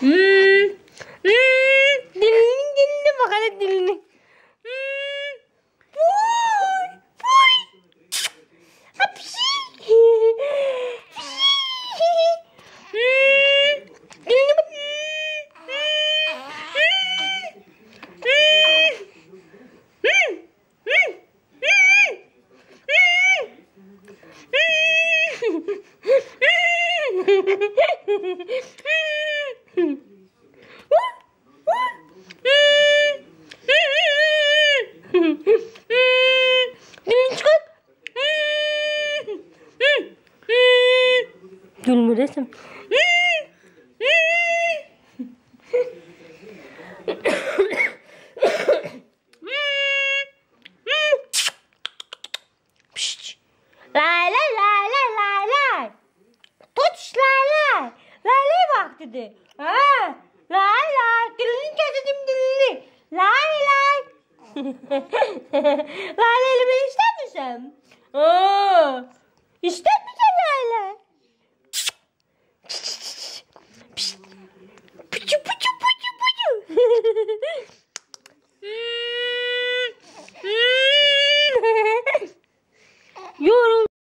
Hmm. Hmm. Dilinin diline bak hele dilini. Hmm. Puy. Puy. Hapşi. Hmm. Gülme resim. Lay lay lay lay lay lay. Tuş lay lay. Bak dedi. Ha. Lay lay. Dilini kesedim dilini. Lay lay. lay lay ben ister misin? Aa. İster